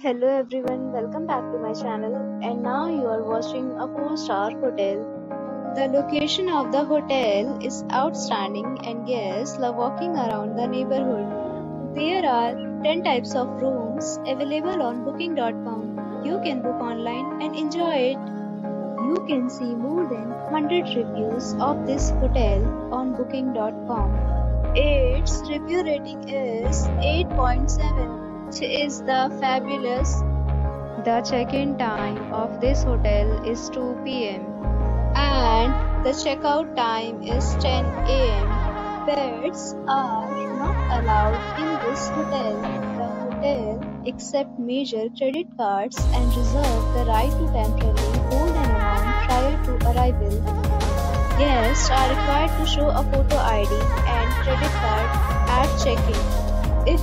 Hello everyone, welcome back to my channel and now you are watching a 4-star hotel. The location of the hotel is outstanding and guests love walking around the neighborhood. There are 10 types of rooms available on booking.com. You can book online and enjoy it. You can see more than 100 reviews of this hotel on booking.com. Its review rating is 8.7 which is the fabulous. The check-in time of this hotel is 2 p.m. and the checkout time is 10 a.m. Pets are not allowed in this hotel. The hotel accepts major credit cards and reserves the right to temporarily hold an amount prior to arrival. Guests are required to show a photo ID and credit card at check-in.